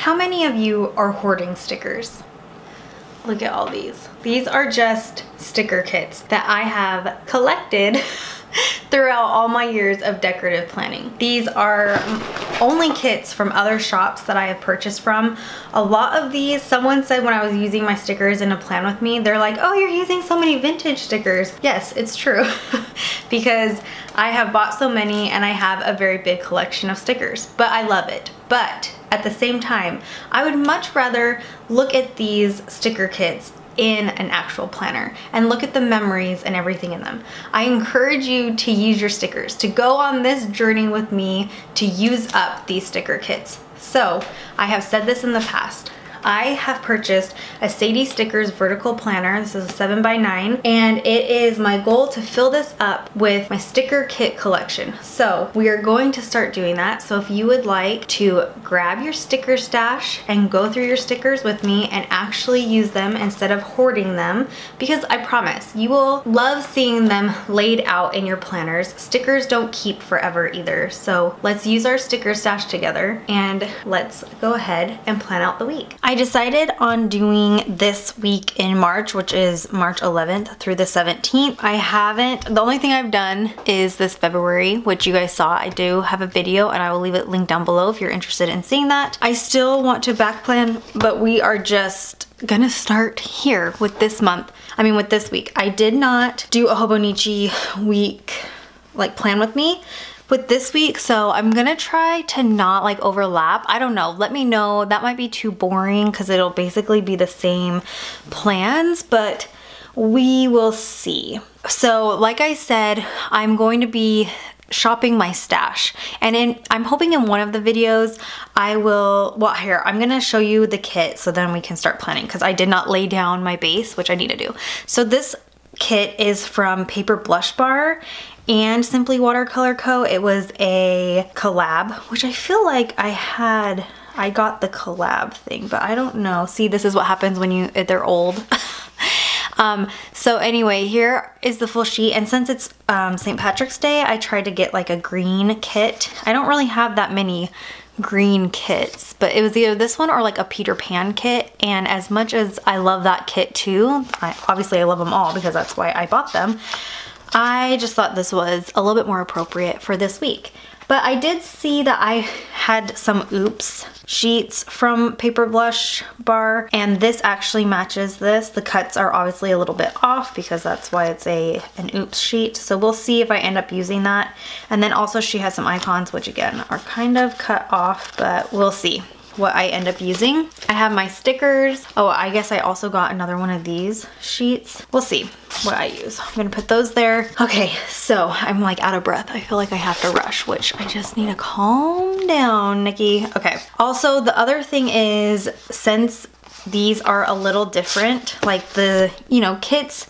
How many of you are hoarding stickers? Look at all these. These are just sticker kits that I have collected throughout all my years of decorative planning. These are only kits from other shops that I have purchased from. A lot of these, someone said when I was using my stickers in a plan with me, they're like, oh, you're using so many vintage stickers. Yes, it's true because I have bought so many and I have a very big collection of stickers, but I love it. But at the same time, I would much rather look at these sticker kits in an actual planner and look at the memories and everything in them. I encourage you to use your stickers, to go on this journey with me to use up these sticker kits. So I have said this in the past. I have purchased a Sadie Stickers vertical planner. This is a 7 by 9 and it is my goal to fill this up with my sticker kit collection. So we are going to start doing that. So if you would like to grab your sticker stash and go through your stickers with me and actually use them instead of hoarding them because I promise you will love seeing them laid out in your planners. Stickers don't keep forever either. So let's use our sticker stash together and let's go ahead and plan out the week. Decided on doing this week in March, which is March 11th through the 17th. I haven't, the only thing I've done is this February, which you guys saw. I do have a video and I will leave it linked down below if you're interested in seeing that. I still want to back plan, but we are just gonna start here with this month. I mean, with this week. I did not do a Hobonichi week like plan with me with this week. So I'm gonna try to not like overlap. I don't know, let me know. That might be too boring because it'll basically be the same plans, but we will see. So like I said, I'm going to be shopping my stash and in I'm hoping in one of the videos I will well here I'm gonna show you the kit so then we can start planning because I did not lay down my base which I need to do so this kit is from Paper Blush Bar and Simply Watercolor Co. It was a collab, which I feel like I had, I got the collab thing, but I don't know. See, this is what happens when you, they're old. um, so anyway, here is the full sheet. And since it's um, St. Patrick's Day, I tried to get like a green kit. I don't really have that many green kits but it was either this one or like a Peter Pan kit and as much as I love that kit too I, obviously I love them all because that's why I bought them I just thought this was a little bit more appropriate for this week. But I did see that I had some Oops sheets from Paper Blush Bar and this actually matches this. The cuts are obviously a little bit off because that's why it's a an Oops sheet. So we'll see if I end up using that. And then also she has some icons which again are kind of cut off but we'll see what I end up using. I have my stickers. Oh, I guess I also got another one of these sheets. We'll see what I use. I'm gonna put those there. Okay, so I'm like out of breath. I feel like I have to rush, which I just need to calm down, Nikki. Okay, also the other thing is since these are a little different, like the, you know, kits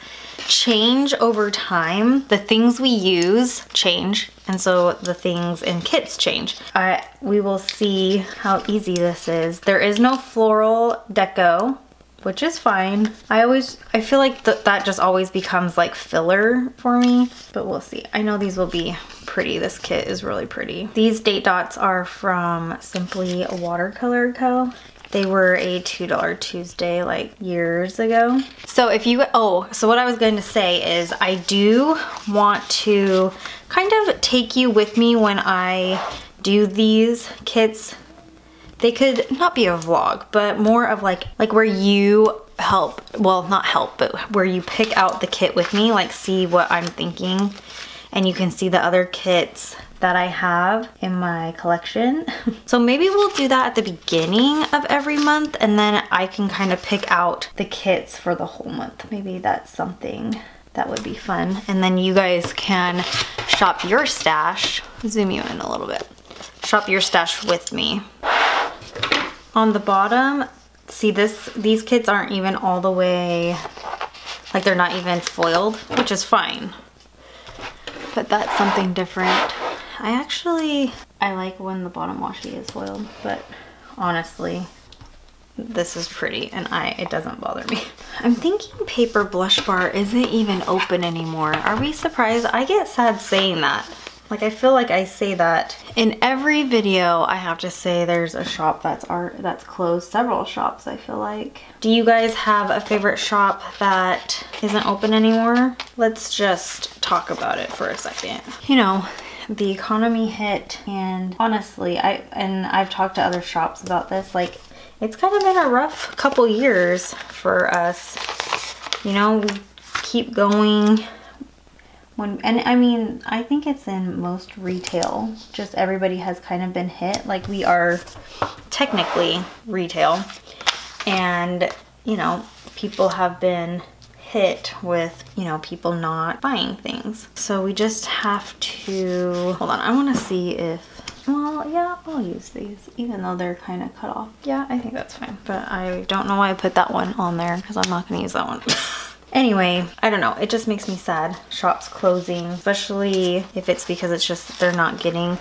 change over time. The things we use change and so the things in kits change. Uh, we will see how easy this is. There is no floral deco, which is fine. I always, I feel like th that just always becomes like filler for me, but we'll see. I know these will be pretty. This kit is really pretty. These date dots are from Simply Watercolor Co. They were a $2 Tuesday like years ago. So if you, oh, so what I was going to say is I do want to kind of take you with me when I do these kits. They could not be a vlog, but more of like, like where you help, well, not help, but where you pick out the kit with me, like see what I'm thinking. And you can see the other kits that I have in my collection. so maybe we'll do that at the beginning of every month and then I can kind of pick out the kits for the whole month. Maybe that's something that would be fun. And then you guys can shop your stash. Zoom you in a little bit. Shop your stash with me. On the bottom, see this, these kits aren't even all the way, like they're not even foiled, which is fine. But that's something different. I actually, I like when the bottom washi is foiled, but honestly, this is pretty and I it doesn't bother me. I'm thinking Paper Blush Bar isn't even open anymore. Are we surprised? I get sad saying that. Like I feel like I say that in every video I have to say there's a shop that's art that's closed. Several shops I feel like. Do you guys have a favorite shop that isn't open anymore? Let's just talk about it for a second. You know, the economy hit and honestly I and I've talked to other shops about this like it's kind of been a rough couple years for us. You know, we keep going when and I mean I think it's in most retail. Just everybody has kind of been hit. Like we are technically retail. And you know people have been hit with you know people not buying things. So we just have to hold on I want to see if well yeah I'll use these even though they're kind of cut off. Yeah I think that's fine. But I don't know why I put that one on there because I'm not gonna use that one Anyway, I don't know. It just makes me sad. Shops closing, especially if it's because it's just they're not getting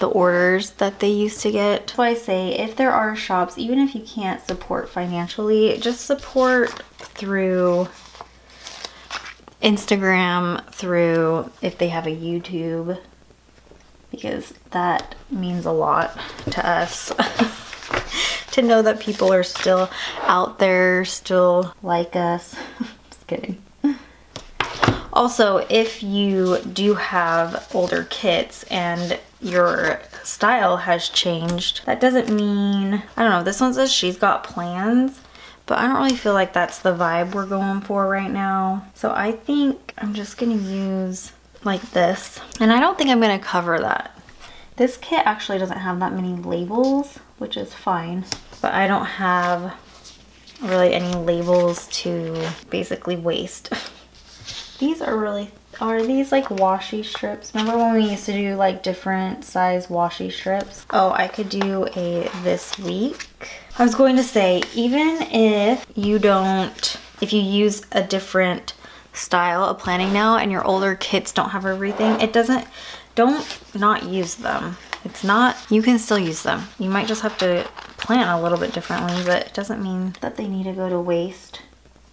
the orders that they used to get. So I say if there are shops, even if you can't support financially, just support through Instagram, through if they have a YouTube, because that means a lot to us. to know that people are still out there, still like us kidding. Also, if you do have older kits and your style has changed, that doesn't mean, I don't know, this one says she's got plans, but I don't really feel like that's the vibe we're going for right now. So I think I'm just gonna use like this. And I don't think I'm gonna cover that. This kit actually doesn't have that many labels, which is fine, but I don't have really any labels to basically waste. these are really, are these like washi strips? Remember when we used to do like different size washi strips? Oh, I could do a this week. I was going to say, even if you don't, if you use a different style of planning now and your older kits don't have everything, it doesn't, don't not use them. It's not, you can still use them. You might just have to plan a little bit differently, but it doesn't mean that they need to go to waste.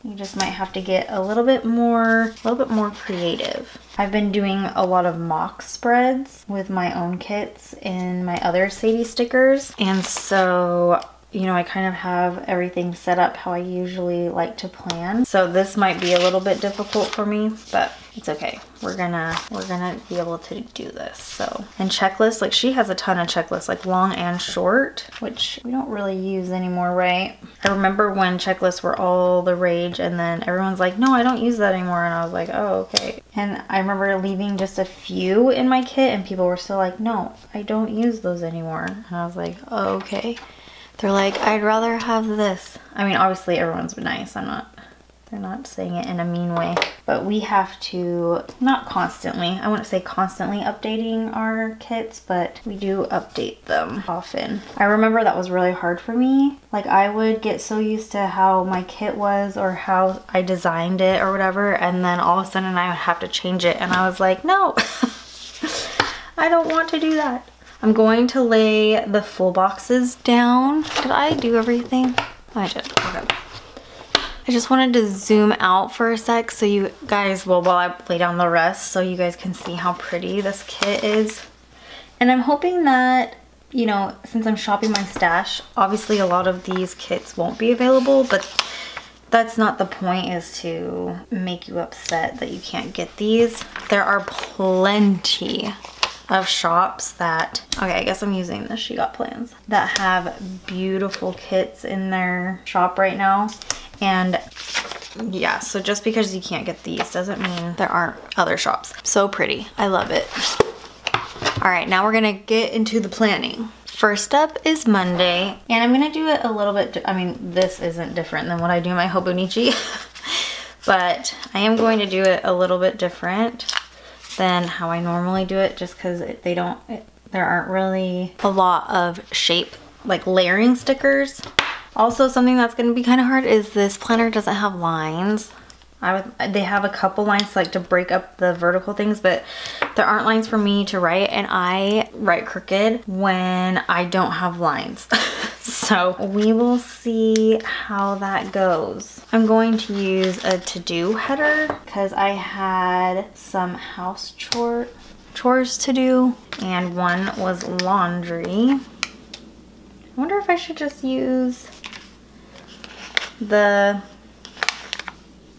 You just might have to get a little bit more, a little bit more creative. I've been doing a lot of mock spreads with my own kits in my other Sadie stickers. And so you know, I kind of have everything set up how I usually like to plan. So this might be a little bit difficult for me, but it's okay. We're gonna, we're gonna be able to do this. So, and checklists, like she has a ton of checklists, like long and short, which we don't really use anymore, right? I remember when checklists were all the rage and then everyone's like, no, I don't use that anymore. And I was like, oh, okay. And I remember leaving just a few in my kit and people were still like, no, I don't use those anymore. And I was like, oh, okay. They're like, I'd rather have this. I mean, obviously everyone's been nice. I'm not, they're not saying it in a mean way. But we have to, not constantly, I wouldn't say constantly updating our kits, but we do update them often. I remember that was really hard for me. Like I would get so used to how my kit was or how I designed it or whatever. And then all of a sudden I would have to change it. And I was like, no, I don't want to do that. I'm going to lay the full boxes down. Did I do everything? I did, okay. I just wanted to zoom out for a sec so you guys, well, while I lay down the rest so you guys can see how pretty this kit is. And I'm hoping that, you know, since I'm shopping my stash, obviously a lot of these kits won't be available, but that's not the point is to make you upset that you can't get these. There are plenty of shops that, okay, I guess I'm using the She Got Plans, that have beautiful kits in their shop right now. And yeah, so just because you can't get these doesn't mean there aren't other shops. So pretty. I love it. All right, now we're gonna get into the planning. First up is Monday, and I'm gonna do it a little bit, I mean, this isn't different than what I do my Hobonichi, but I am going to do it a little bit different than how I normally do it just because they don't, it, there aren't really a lot of shape like layering stickers. Also something that's going to be kind of hard is this planner doesn't have lines. I would, they have a couple lines like to break up the vertical things, but there aren't lines for me to write and I write crooked when I don't have lines. so we will see how that goes. I'm going to use a to-do header because I had some house chore chores to do and one was laundry. I wonder if I should just use the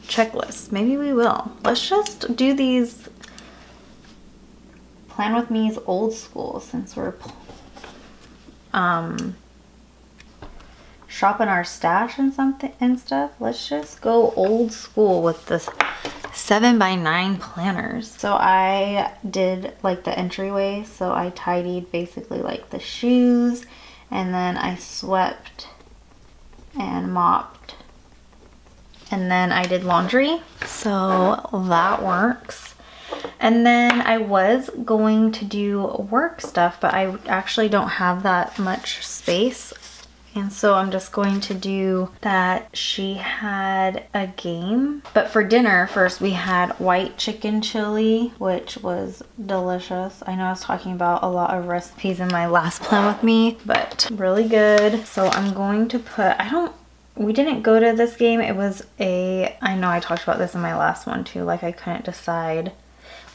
checklist. Maybe we will. Let's just do these plan with me's old school since we're um shopping our stash and something and stuff. Let's just go old school with this seven by nine planners. So I did like the entryway. So I tidied basically like the shoes and then I swept and mopped and then I did laundry. So that works. And then I was going to do work stuff, but I actually don't have that much space and so I'm just going to do that she had a game. But for dinner, first we had white chicken chili, which was delicious. I know I was talking about a lot of recipes in my last plan with me, but really good. So I'm going to put, I don't we didn't go to this game. It was a, I know I talked about this in my last one too, like I couldn't decide.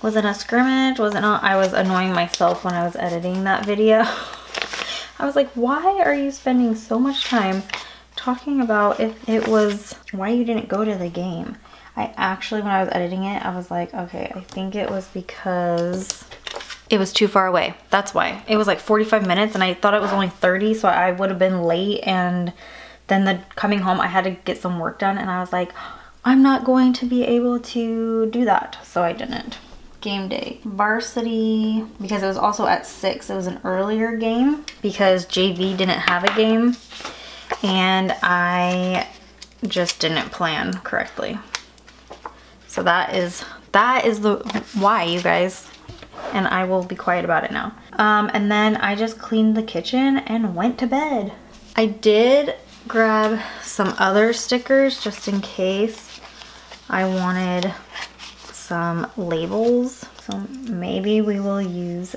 Was it a scrimmage? Was it not? I was annoying myself when I was editing that video. I was like, why are you spending so much time talking about if it was why you didn't go to the game? I actually, when I was editing it, I was like, okay, I think it was because it was too far away. That's why. It was like 45 minutes and I thought it was only 30, so I would have been late and then the coming home, I had to get some work done and I was like, I'm not going to be able to do that. So I didn't game day. Varsity, because it was also at 6, it was an earlier game because JV didn't have a game and I just didn't plan correctly. So that is that is the why you guys and I will be quiet about it now. Um, and then I just cleaned the kitchen and went to bed. I did grab some other stickers just in case I wanted some labels. So maybe we will use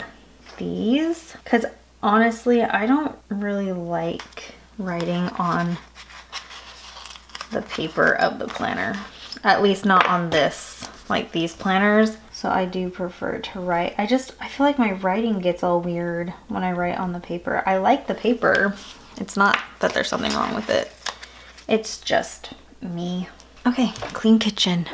these because honestly, I don't really like writing on the paper of the planner. At least not on this, like these planners. So I do prefer to write. I just, I feel like my writing gets all weird when I write on the paper. I like the paper. It's not that there's something wrong with it. It's just me. Okay, clean kitchen.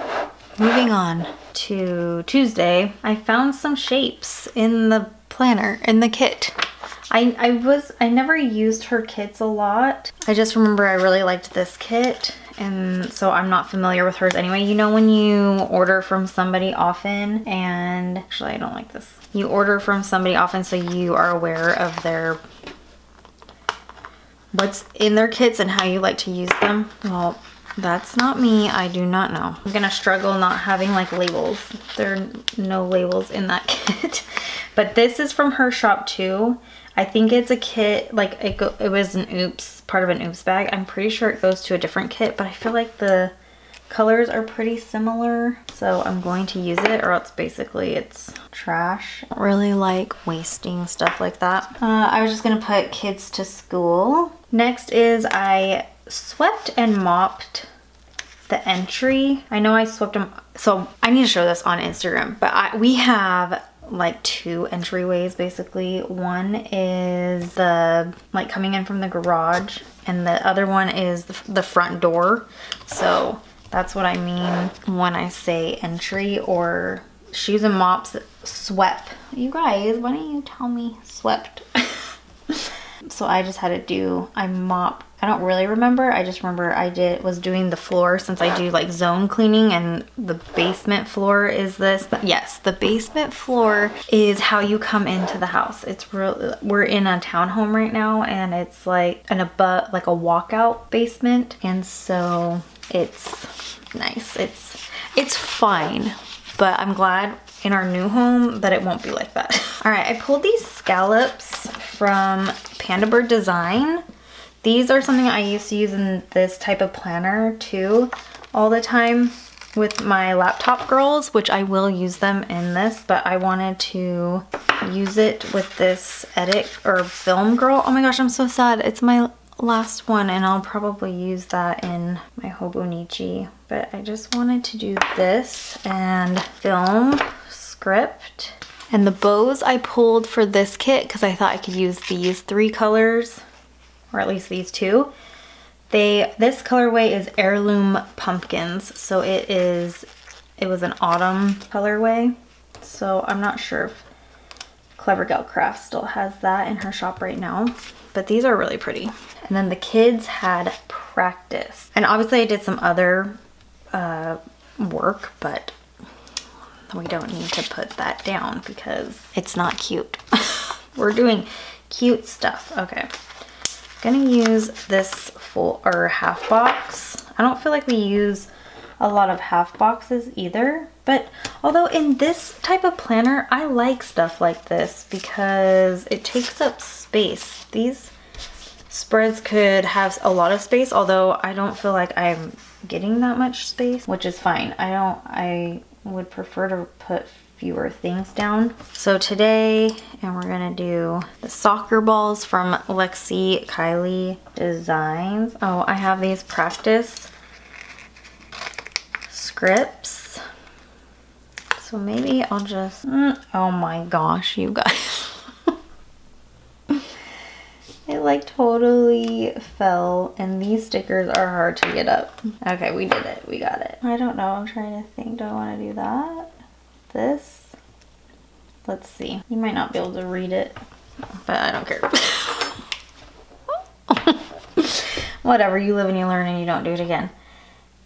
Moving on to Tuesday, I found some shapes in the planner, in the kit. I, I was, I never used her kits a lot. I just remember I really liked this kit and so I'm not familiar with hers anyway. You know when you order from somebody often and, actually I don't like this. You order from somebody often so you are aware of their, what's in their kits and how you like to use them. Well, that's not me. I do not know. I'm gonna struggle not having like labels. There are no labels in that kit. but this is from her shop too. I think it's a kit, like it, go, it was an oops, part of an oops bag. I'm pretty sure it goes to a different kit, but I feel like the colors are pretty similar. So I'm going to use it or else basically it's trash. I don't really like wasting stuff like that. Uh, I was just gonna put kids to school. Next is I swept and mopped the entry. I know I swept them, so I need to show this on Instagram, but I, we have like two entryways basically. One is the like coming in from the garage and the other one is the, the front door. So that's what I mean when I say entry or shoes and mops swept. You guys, why don't you tell me swept? so I just had to do, I mop I don't really remember. I just remember I did was doing the floor since I do like zone cleaning and the basement floor is this. Yes, the basement floor is how you come into the house. It's real we're in a townhome right now and it's like an above like a walkout basement and so it's nice. It's it's fine, but I'm glad in our new home that it won't be like that. All right, I pulled these scallops from Panda Bird Design. These are something I used to use in this type of planner too all the time with my laptop girls, which I will use them in this, but I wanted to use it with this edit or film girl. Oh my gosh, I'm so sad. It's my last one and I'll probably use that in my Hobonichi. But I just wanted to do this and film script And the bows I pulled for this kit because I thought I could use these three colors, or at least these two. They This colorway is Heirloom Pumpkins, so it is, it was an autumn colorway. So I'm not sure if Clever Gal Craft still has that in her shop right now. But these are really pretty. And then the kids had practice. And obviously I did some other uh, work, but we don't need to put that down because it's not cute. We're doing cute stuff. Okay. Gonna use this full or half box. I don't feel like we use a lot of half boxes either. But although in this type of planner, I like stuff like this because it takes up space. These spreads could have a lot of space, although I don't feel like I'm getting that much space, which is fine. I don't, I would prefer to put fewer things down. So today, and we're gonna do the soccer balls from Lexi Kylie Designs. Oh, I have these practice scripts so maybe I'll just, mm, oh my gosh, you guys. it like totally fell and these stickers are hard to get up. Okay, we did it. We got it. I don't know. I'm trying to think. Do I want to do that? This? Let's see. You might not be able to read it, but I don't care. Whatever. You live and you learn and you don't do it again.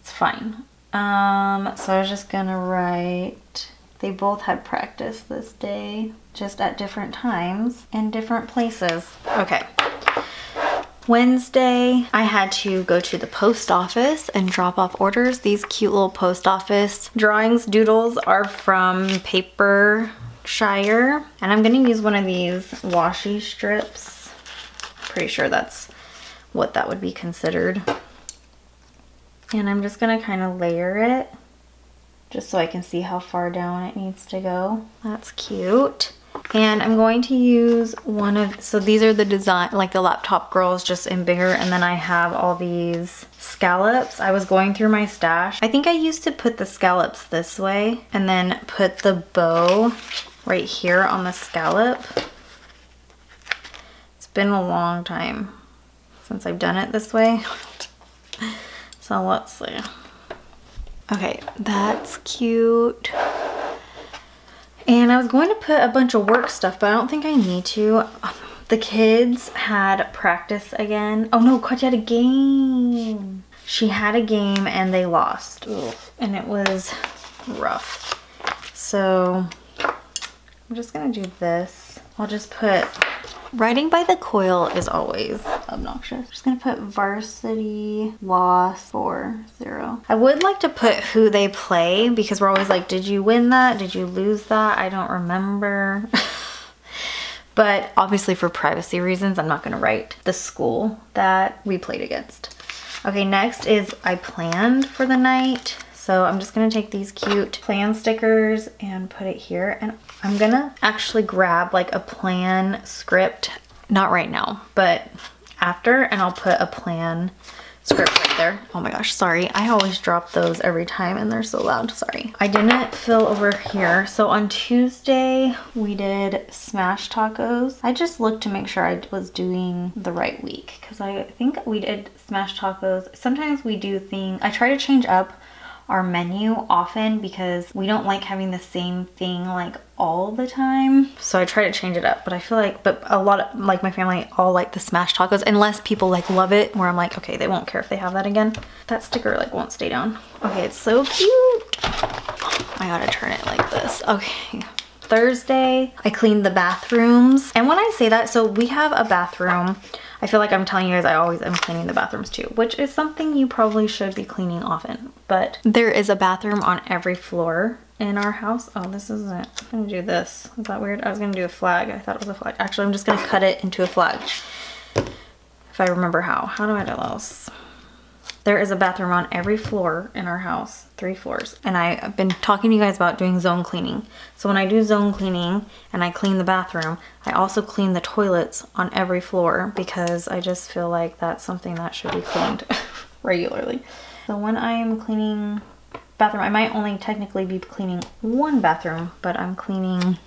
It's fine. Um, so I was just gonna write they both had practice this day, just at different times and different places. Okay. Wednesday, I had to go to the post office and drop off orders. These cute little post office drawings, doodles are from Paper Shire. And I'm gonna use one of these washi strips. Pretty sure that's what that would be considered. And I'm just gonna kind of layer it just so I can see how far down it needs to go. That's cute. And I'm going to use one of, so these are the design, like the laptop girls just in bigger. And then I have all these scallops. I was going through my stash. I think I used to put the scallops this way and then put the bow right here on the scallop. It's been a long time since I've done it this way. so let's see. Okay, that's cute. And I was going to put a bunch of work stuff, but I don't think I need to. Um, the kids had practice again. Oh no, Katya had a game. She had a game and they lost. Ugh. And it was rough. So I'm just gonna do this. I'll just put Writing by the coil is always obnoxious. I'm just gonna put varsity loss for zero. I would like to put who they play because we're always like, did you win that? Did you lose that? I don't remember. but obviously for privacy reasons, I'm not gonna write the school that we played against. Okay, next is I planned for the night. So I'm just gonna take these cute plan stickers and put it here. And I'm gonna actually grab like a plan script, not right now, but after, and I'll put a plan script right there. Oh my gosh, sorry. I always drop those every time and they're so loud, sorry. I didn't fill over here. So on Tuesday, we did smash tacos. I just looked to make sure I was doing the right week because I think we did smash tacos. Sometimes we do things, I try to change up our menu often because we don't like having the same thing like all the time. So I try to change it up, but I feel like, but a lot of, like my family all like the smash tacos unless people like love it where I'm like, okay, they won't care if they have that again. That sticker like won't stay down. Okay, it's so cute. I gotta turn it like this. Okay. Thursday, I cleaned the bathrooms. And when I say that, so we have a bathroom I feel like I'm telling you guys I always am cleaning the bathrooms too, which is something you probably should be cleaning often. But there is a bathroom on every floor in our house. Oh, this isn't, I'm gonna do this. Is that weird? I was gonna do a flag. I thought it was a flag. Actually, I'm just gonna cut it into a flag. If I remember how. How do I do this? There is a bathroom on every floor in our house, three floors. And I've been talking to you guys about doing zone cleaning. So when I do zone cleaning and I clean the bathroom, I also clean the toilets on every floor because I just feel like that's something that should be cleaned regularly. So when I am cleaning bathroom, I might only technically be cleaning one bathroom, but I'm cleaning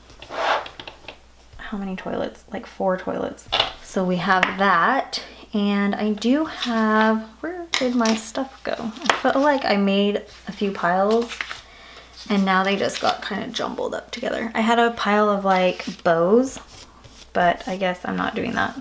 how many toilets? Like four toilets. So we have that. And I do have, where did my stuff go? I felt like I made a few piles and now they just got kind of jumbled up together. I had a pile of like bows, but I guess I'm not doing that.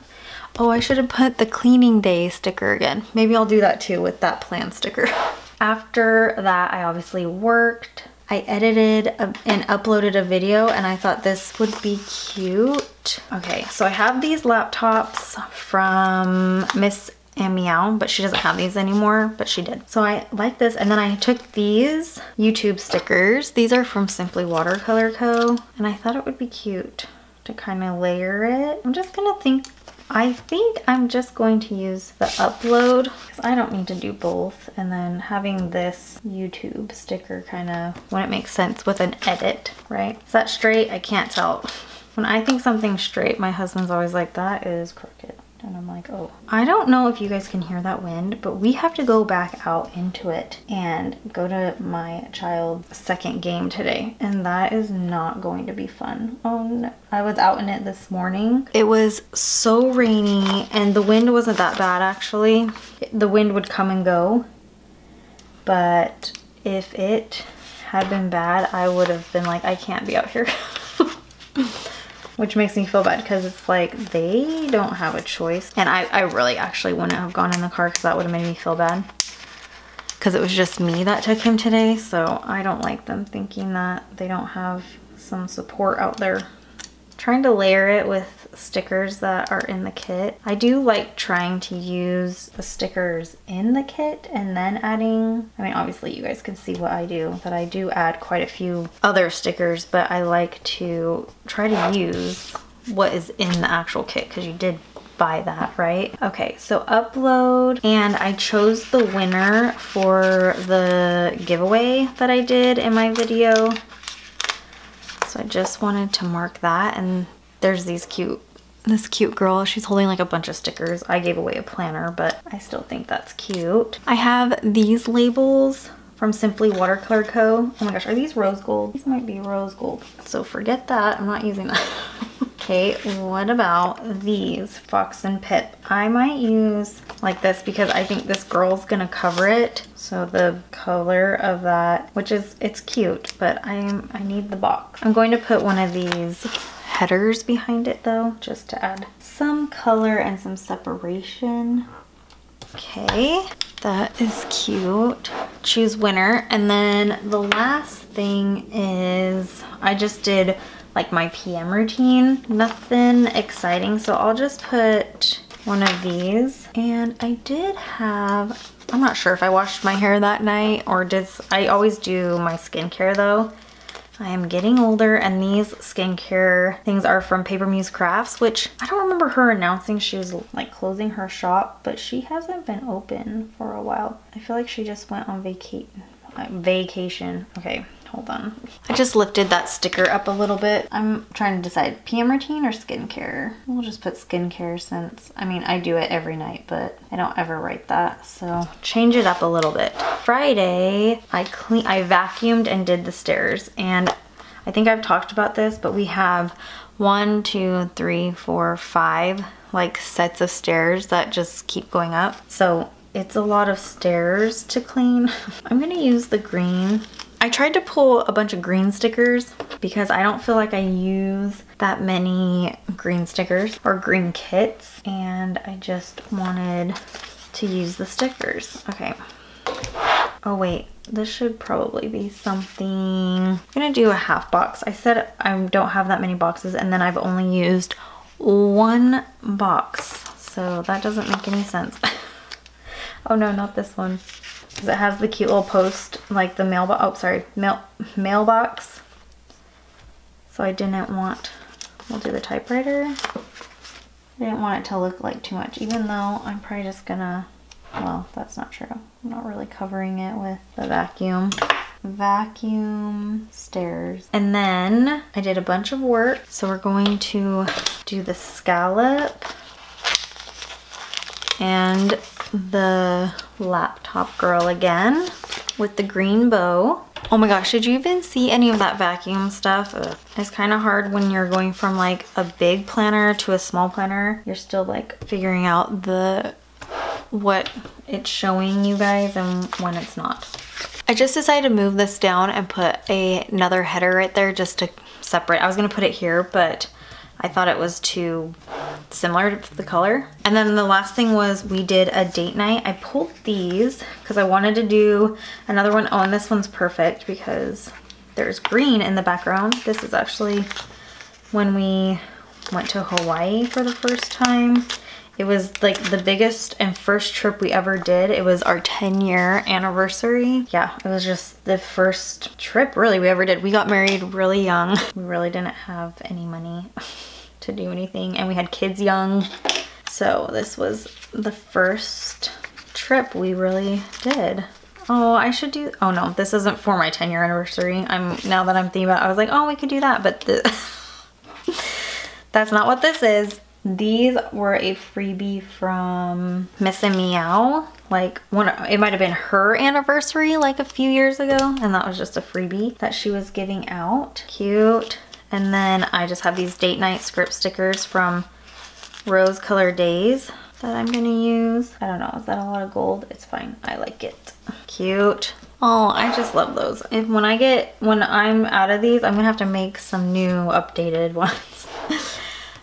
Oh, I should have put the cleaning day sticker again. Maybe I'll do that too with that plan sticker. After that, I obviously worked. I edited a, and uploaded a video and I thought this would be cute. Okay, so I have these laptops from Miss and Meow, but she doesn't have these anymore, but she did. So I like this. And then I took these YouTube stickers. These are from Simply Watercolor Co. And I thought it would be cute to kind of layer it. I'm just gonna think I think I'm just going to use the upload because I don't need to do both. And then having this YouTube sticker kind of, when it makes sense with an edit, right? Is that straight? I can't tell. When I think something's straight, my husband's always like, that is crooked. And I'm like, oh. I don't know if you guys can hear that wind, but we have to go back out into it and go to my child's second game today. And that is not going to be fun. Oh no. I was out in it this morning. It was so rainy and the wind wasn't that bad actually. The wind would come and go. But if it had been bad, I would have been like, I can't be out here. which makes me feel bad because it's like they don't have a choice. And I, I really actually wouldn't have gone in the car because that would have made me feel bad because it was just me that took him today. So I don't like them thinking that they don't have some support out there trying to layer it with stickers that are in the kit. I do like trying to use the stickers in the kit and then adding, I mean obviously you guys can see what I do, but I do add quite a few other stickers, but I like to try to use what is in the actual kit because you did buy that, right? Okay, so upload and I chose the winner for the giveaway that I did in my video so I just wanted to mark that and there's these cute this cute girl. She's holding like a bunch of stickers. I gave away a planner, but I still think that's cute. I have these labels from Simply Watercolor Co. Oh my gosh, are these rose gold? These might be rose gold. So forget that. I'm not using that. okay, what about these Fox and Pip? I might use like this because I think this girl's gonna cover it. So the color of that, which is, it's cute, but I'm, I need the box. I'm going to put one of these headers behind it though, just to add some color and some separation. Okay, that is cute. Choose winner. And then the last thing is I just did like my PM routine. Nothing exciting. So I'll just put one of these. And I did have, I'm not sure if I washed my hair that night or did, I always do my skincare though. I am getting older and these skincare things are from Paper Muse Crafts, which I don't remember her announcing she was like closing her shop, but she hasn't been open for a while. I feel like she just went on vacate, vacation. Okay, hold on. I just lifted that sticker up a little bit. I'm trying to decide PM routine or skincare. We'll just put skincare since, I mean, I do it every night, but I don't ever write that. So change it up a little bit. Friday, I clean, I vacuumed and did the stairs and I think I've talked about this, but we have one, two, three, four, five like sets of stairs that just keep going up. So it's a lot of stairs to clean. I'm gonna use the green I tried to pull a bunch of green stickers because I don't feel like I use that many green stickers or green kits and I just wanted to use the stickers. Okay. Oh wait, this should probably be something. I'm gonna do a half box. I said I don't have that many boxes and then I've only used one box. So that doesn't make any sense. oh no, not this one because it has the cute little post like the mailbox oh sorry mail mailbox. So I didn't want we'll do the typewriter. I didn't want it to look like too much even though I'm probably just gonna well that's not true. I'm not really covering it with the vacuum. Vacuum stairs. And then I did a bunch of work. So we're going to do the scallop. And the laptop girl again with the green bow. Oh my gosh, did you even see any of that vacuum stuff? Ugh. It's kind of hard when you're going from like a big planner to a small planner. You're still like figuring out the what it's showing you guys and when it's not. I just decided to move this down and put a, another header right there just to separate. I was gonna put it here, but I thought it was too similar to the color. And then the last thing was we did a date night. I pulled these because I wanted to do another one. Oh, and this one's perfect because there's green in the background. This is actually when we went to Hawaii for the first time. It was like the biggest and first trip we ever did. It was our 10 year anniversary. Yeah, it was just the first trip really we ever did. We got married really young. We really didn't have any money to do anything and we had kids young. So this was the first trip we really did. Oh, I should do, oh no, this isn't for my 10 year anniversary. I'm, now that I'm thinking about it, I was like, oh, we could do that, but the, that's not what this is. These were a freebie from Miss Meow. Like one, it might have been her anniversary like a few years ago. And that was just a freebie that she was giving out. Cute. And then I just have these date night script stickers from Rose Color Days that I'm gonna use. I don't know, is that a lot of gold? It's fine, I like it. Cute. Oh, I just love those. If when I get, when I'm out of these, I'm gonna have to make some new updated ones.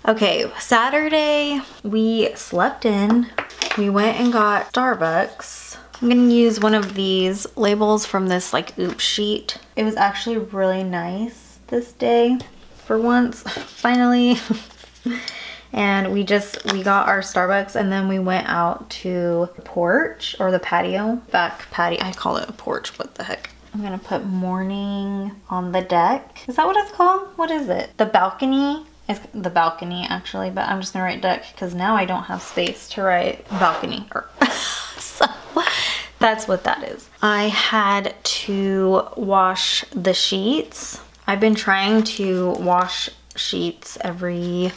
Okay, Saturday we slept in. We went and got Starbucks. I'm gonna use one of these labels from this like oop sheet. It was actually really nice this day for once, finally. and we just, we got our Starbucks and then we went out to the porch or the patio, back patio. I call it a porch, what the heck. I'm gonna put morning on the deck. Is that what it's called? What is it? The balcony it's the balcony actually, but I'm just gonna write deck because now I don't have space to write balcony. so that's what that is. I had to wash the sheets. I've been trying to wash sheets every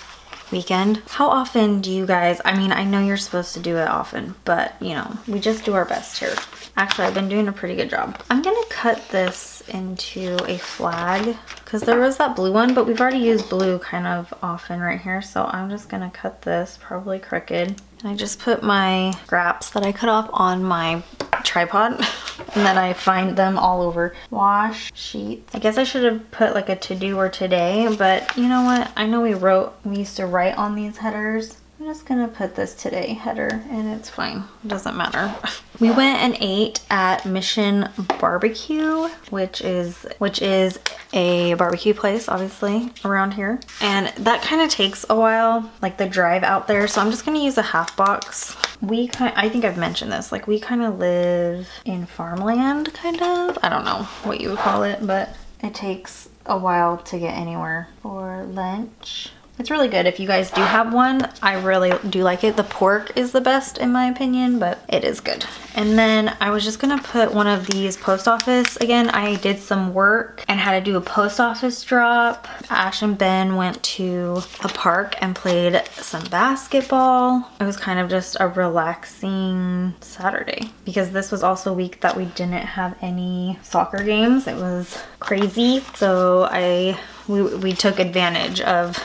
weekend. How often do you guys, I mean, I know you're supposed to do it often, but you know, we just do our best here. Actually, I've been doing a pretty good job. I'm gonna cut this into a flag because there was that blue one, but we've already used blue kind of often right here. So I'm just gonna cut this probably crooked. And I just put my scraps that I cut off on my tripod and then I find them all over. Wash sheets. I guess I should have put like a to do or today, but you know what? I know we wrote, we used to write on these headers I'm just gonna put this today header and it's fine. It doesn't matter. We went and ate at Mission Barbecue, which is which is a barbecue place, obviously, around here. And that kind of takes a while, like the drive out there. So I'm just gonna use a half box. We kind I think I've mentioned this, like we kind of live in farmland, kind of. I don't know what you would call it, but it takes a while to get anywhere for lunch. It's really good if you guys do have one. I really do like it. The pork is the best in my opinion, but it is good. And then I was just gonna put one of these post office. Again, I did some work and had to do a post office drop. Ash and Ben went to a park and played some basketball. It was kind of just a relaxing Saturday because this was also a week that we didn't have any soccer games. It was crazy. So I we, we took advantage of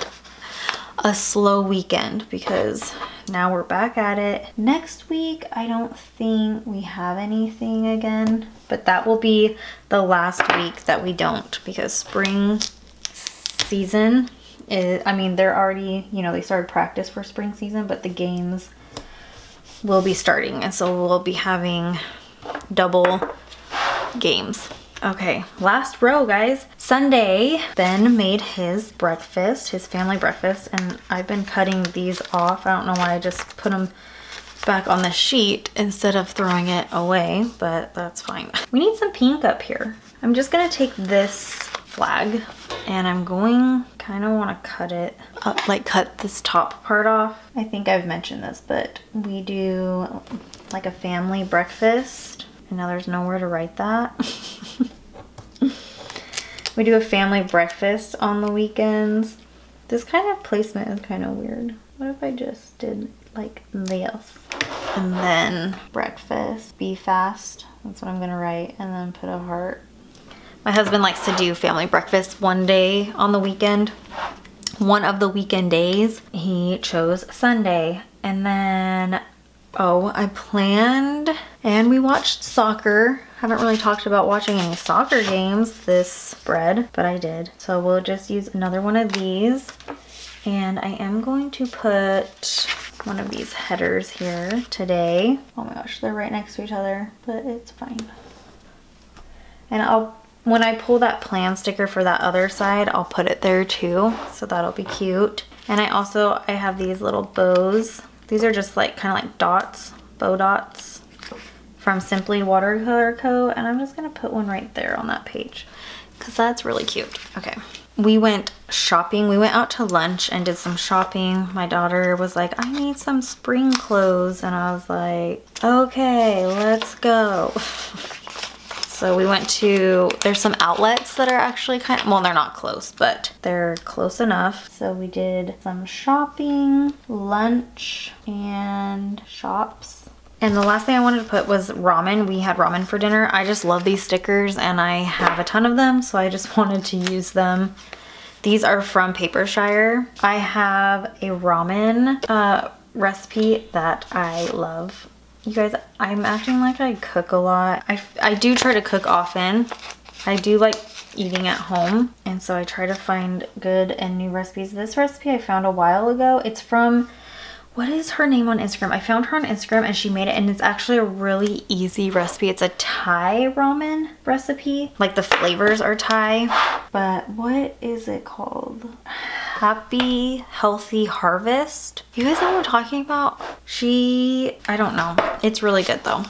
a slow weekend because now we're back at it. Next week, I don't think we have anything again, but that will be the last week that we don't because spring season is, I mean, they're already, you know, they started practice for spring season, but the games will be starting. And so we'll be having double games. Okay, last row, guys. Sunday, Ben made his breakfast, his family breakfast, and I've been cutting these off. I don't know why I just put them back on the sheet instead of throwing it away, but that's fine. We need some pink up here. I'm just gonna take this flag and I'm going, kind of want to cut it, up, like cut this top part off. I think I've mentioned this, but we do like a family breakfast and now there's nowhere to write that. we do a family breakfast on the weekends. This kind of placement is kind of weird. What if I just did like this? And then breakfast, be fast. That's what I'm gonna write. And then put a heart. My husband likes to do family breakfast one day on the weekend. One of the weekend days, he chose Sunday. And then, oh, I planned and we watched soccer. Haven't really talked about watching any soccer games this spread, but I did. So we'll just use another one of these. And I am going to put one of these headers here today. Oh my gosh, they're right next to each other, but it's fine. And I'll, when I pull that plan sticker for that other side, I'll put it there too. So that'll be cute. And I also, I have these little bows. These are just like kind of like dots, bow dots from Simply Watercolor Co. And I'm just gonna put one right there on that page because that's really cute. Okay we went shopping. We went out to lunch and did some shopping. My daughter was like, I need some spring clothes. And I was like, okay, let's go. so we went to, there's some outlets that are actually kind of, well, they're not close, but they're close enough. So we did some shopping, lunch, and shops. And the last thing I wanted to put was ramen. We had ramen for dinner. I just love these stickers and I have a ton of them, so I just wanted to use them. These are from Papershire. I have a ramen uh, recipe that I love. You guys, I'm acting like I cook a lot. I, I do try to cook often. I do like eating at home and so I try to find good and new recipes. This recipe I found a while ago. It's from what is her name on Instagram? I found her on Instagram and she made it and it's actually a really easy recipe. It's a Thai ramen recipe. Like the flavors are Thai. But what is it called? Happy Healthy Harvest. You guys know what I'm talking about? She, I don't know. It's really good though.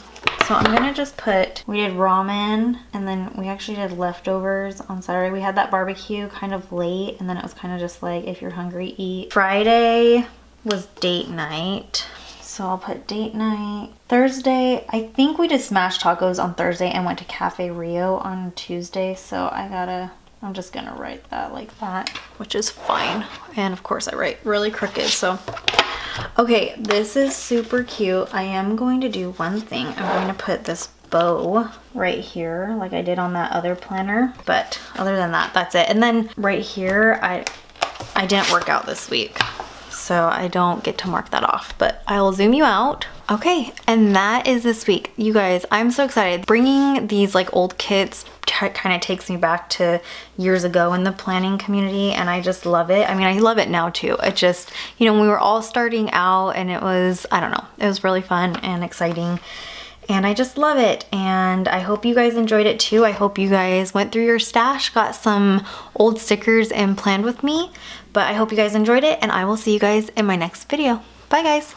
So I'm gonna just put, we did ramen and then we actually did leftovers on Saturday. We had that barbecue kind of late and then it was kind of just like, if you're hungry, eat. Friday, was date night. So I'll put date night. Thursday, I think we did smash tacos on Thursday and went to Cafe Rio on Tuesday. So I gotta, I'm just gonna write that like that, which is fine. And of course I write really crooked, so. Okay, this is super cute. I am going to do one thing. I'm going to put this bow right here like I did on that other planner. But other than that, that's it. And then right here, I, I didn't work out this week so I don't get to mark that off, but I'll zoom you out. Okay, and that is this week. You guys, I'm so excited. Bringing these like old kits kind of takes me back to years ago in the planning community and I just love it. I mean, I love it now too. It just, you know, we were all starting out and it was, I don't know, it was really fun and exciting and I just love it and I hope you guys enjoyed it too. I hope you guys went through your stash, got some old stickers and planned with me, but I hope you guys enjoyed it and I will see you guys in my next video. Bye guys!